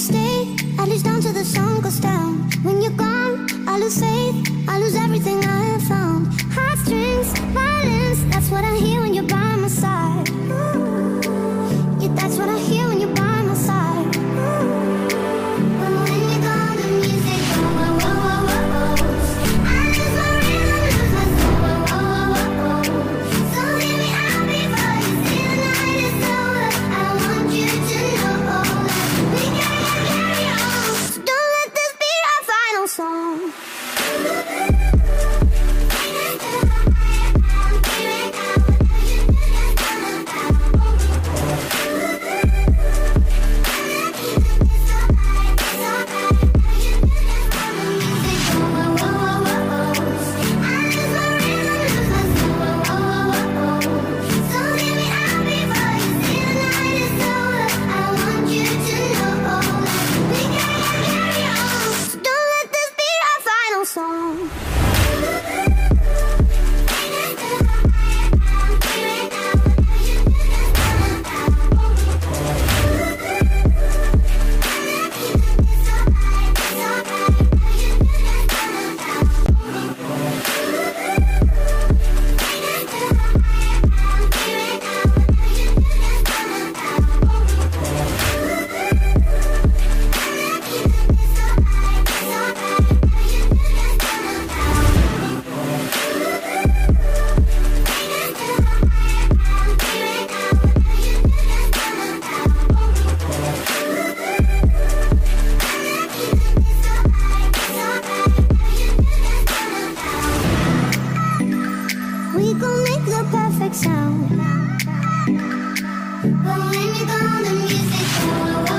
stay sound. But when you go, the music goes.